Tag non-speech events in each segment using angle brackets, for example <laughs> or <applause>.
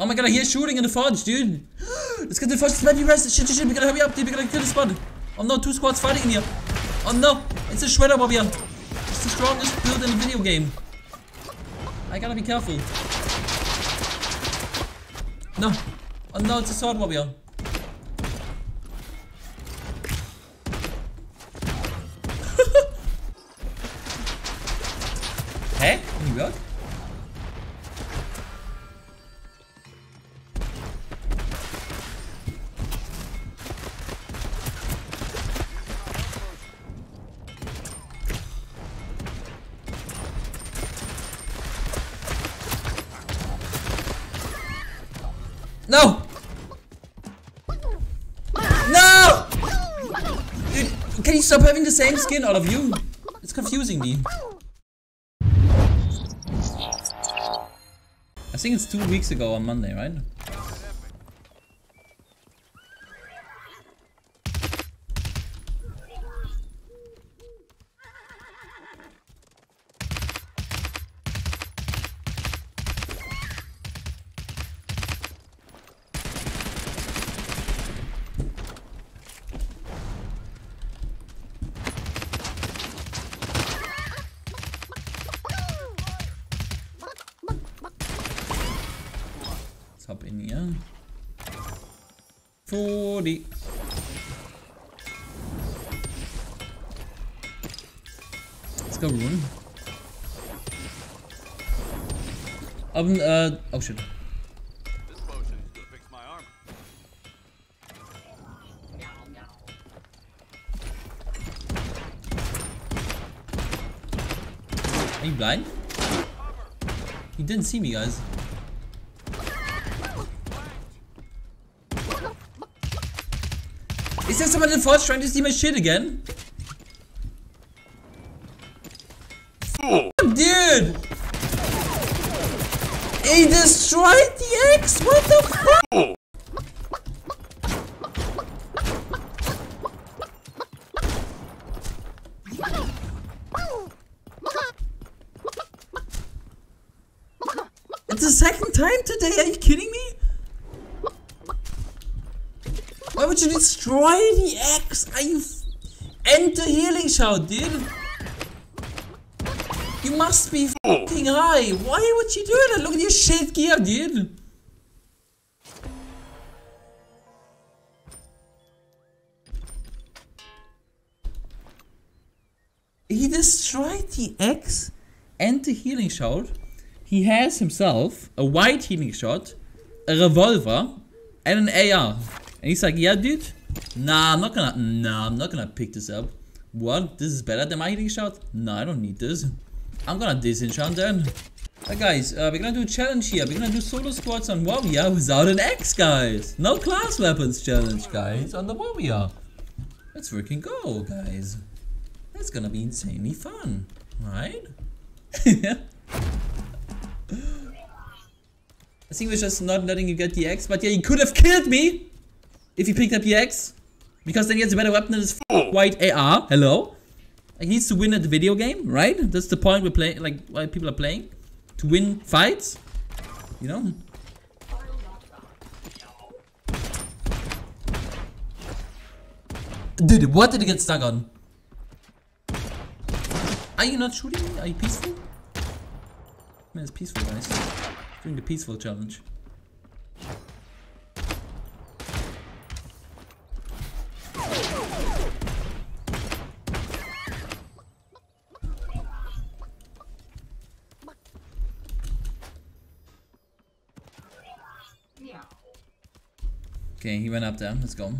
Oh my god, I hear shooting in the forge, dude. <gasps> Let's get the fudge. Me rest. Shit, shit, shit. We gotta hurry up, dude. We gotta kill the spot. Oh no, two squads fighting in here. Oh no, it's a shredder warrior. It's the strongest build in the video game. I gotta be careful. No. Oh no, it's a sword warrior. <laughs> Hä? Can you No! No! Dude, can you stop having the same skin, all of you? It's confusing me. I think it's two weeks ago on Monday, right? Hop in here. 40. Let's go rune. Um, uh, oh shit. Are you blind? He didn't see me, guys. Is there someone in force trying to see my shit again? Oh, Dude! He destroyed the axe! What the fuck? It's the second time today, are you kidding me? Why would you destroy the axe? Are you... Enter healing shout, dude! You must be fucking high! Why would you do that? Look at your shit gear, dude! He destroyed the axe and the healing shot. He has himself a white healing shot, a revolver, and an AR. And he's like, yeah, dude. Nah, I'm not gonna. Nah, I'm not gonna pick this up. What? This is better than my healing shot? No, I don't need this. I'm gonna disenchant then. Alright guys, uh, we're gonna do a challenge here. We're gonna do solo squads on Warrior without an axe, guys. No class weapons challenge, guys, on the Warrior. Let's freaking go, guys. That's gonna be insanely fun, right? <laughs> I think we're just not letting you get the axe, but yeah, he could have killed me if he picked up the axe. Because then he has a better weapon than his f- oh. white AR. Hello? Like, he needs to win at the video game, right? That's the point we're playing, like, why people are playing. To win fights. You know? Dude, what did he get stuck on? Are you not shooting me? Are you peaceful? Man, it's peaceful, guys. Doing the peaceful challenge. Okay, he went up there. Let's go.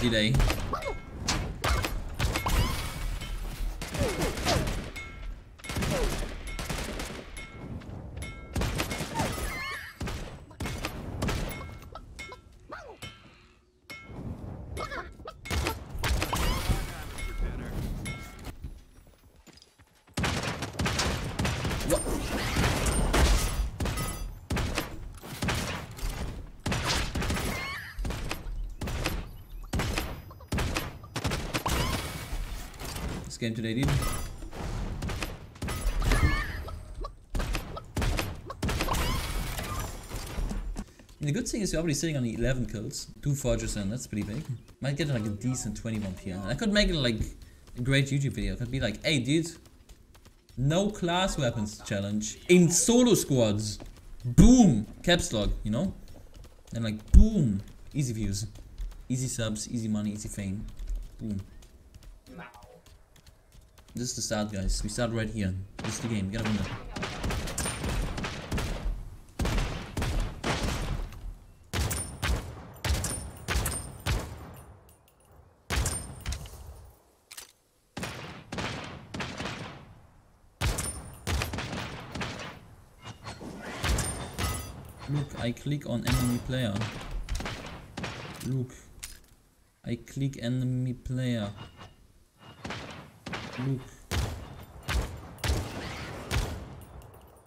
Delay. This game today, dude. And the good thing is you're already sitting on 11 kills, 2 forges and that's pretty big. Might get like a decent 21 PR. I could make it like a great YouTube video. I could be like, hey dude, no class weapons challenge in solo squads. Boom! Caps lock, you know? And like, boom! Easy views. Easy subs, easy money, easy fame. Boom. This is the start, guys. We start right here. This is the game. We gotta win. Look, I click on enemy player. Look. I click enemy player. Look.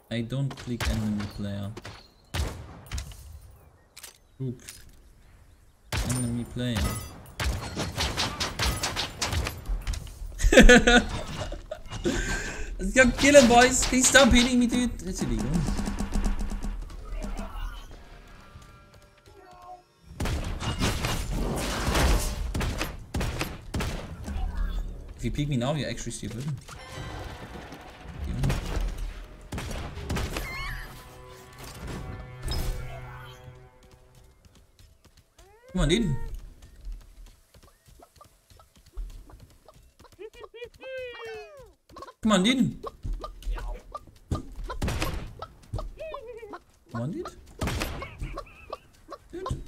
I don't click enemy player. Look. Enemy player. <laughs> Let's go kill him, boys. You stop hitting me, dude? It's illegal. If you peek me now, you're actually stupid. Come on, dude. Come on, dude. Come on, dude. Dude.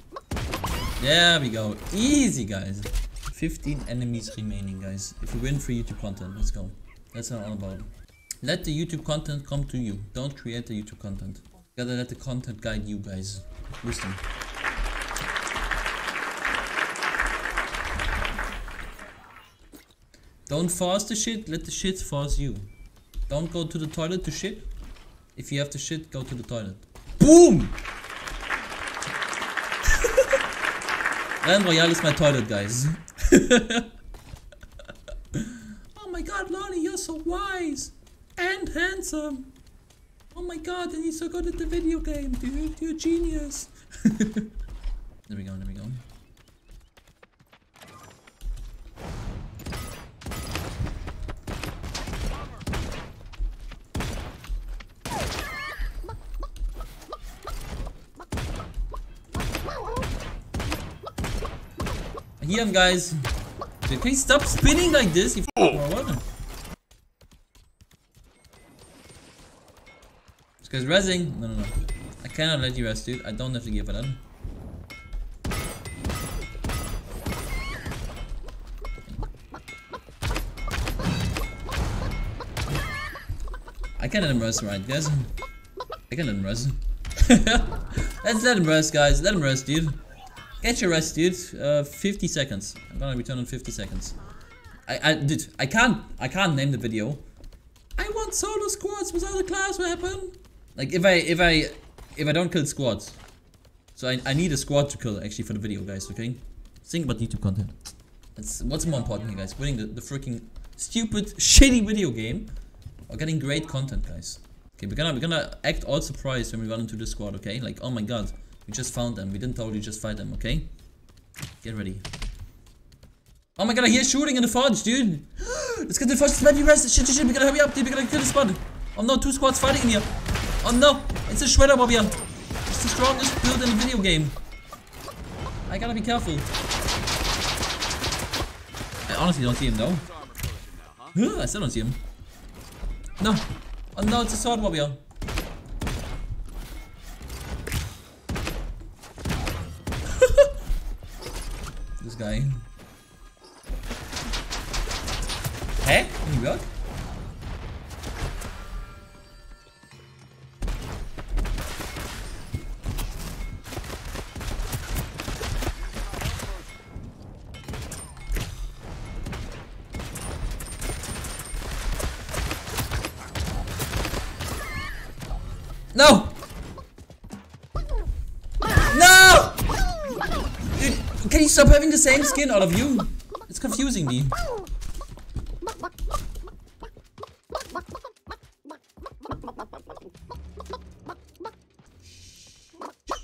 There we go. Easy, guys. 15 enemies remaining, guys. If we win free YouTube content, let's go. That's I'm all about. Let the YouTube content come to you. Don't create the YouTube content. Gotta let the content guide you, guys. Wisdom. Don't force the shit, let the shit force you. Don't go to the toilet to shit. If you have to shit, go to the toilet. Boom! Realm Royale is my toilet, guys. Mm-hmm. <laughs> oh my god, Lonnie, you're so wise and handsome. Oh my god, and you're so good at the video game, dude. You're a genius. <laughs> there we go, there we go. Him, guys. Dude, can you stop spinning like this? You f- oh. This guy's resing. No, no, no. I cannot let you rest, dude. I don't have to give it up. I can let him rest, right, guys? I can let him rest. <laughs> Let's let him rest, guys. Let him rest, dude. Get your rest, dude. Uh, 50 seconds. I'm gonna return in 50 seconds. I, I, dude, I can't, I can't name the video. I want solo squads without a class weapon. Like, if I, if I, if I don't kill squads. So I, I need a squad to kill, actually, for the video, guys, okay? Think about YouTube content. That's, what's more important here, guys? Winning the, the freaking stupid, shitty video game. Or getting great content, guys. Okay, we're gonna, we're gonna act all surprised when we run into the squad, okay? Like, oh my god. We just found them. We didn't totally just fight them, okay? Get ready. Oh my god, I hear shooting in the forge, dude. <gasps> Let's get the. This might be rest. Shit, shit, shit. We gotta hurry up, dude. We gotta kill the spot. Oh no, two squads fighting in here. Oh no, it's a shredder here. It's the strongest build in the video game. I gotta be careful. I honestly don't see him though. I still don't see him. No. Oh no, it's a sword here. Guy. Can you work? Stop having the same skin, all of you. It's confusing me.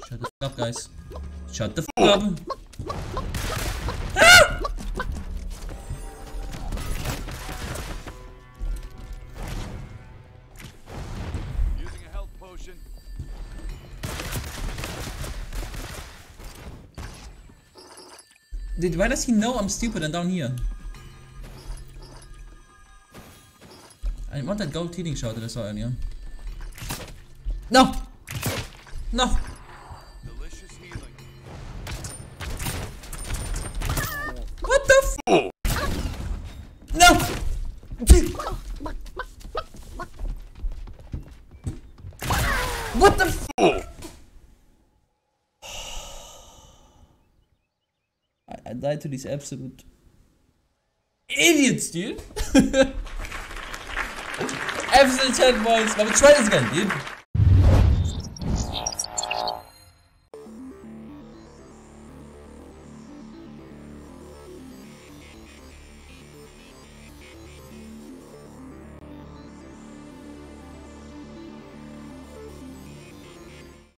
Shut the f up, guys. Shut the f up. Dude, why does he know I'm stupid and down here? I want that gold teething shot that I saw earlier. No! No! Delicious healing. What the f- No! What the f- I to these absolute idiots, dude. <laughs> absolute chat boys. We try this again, dude.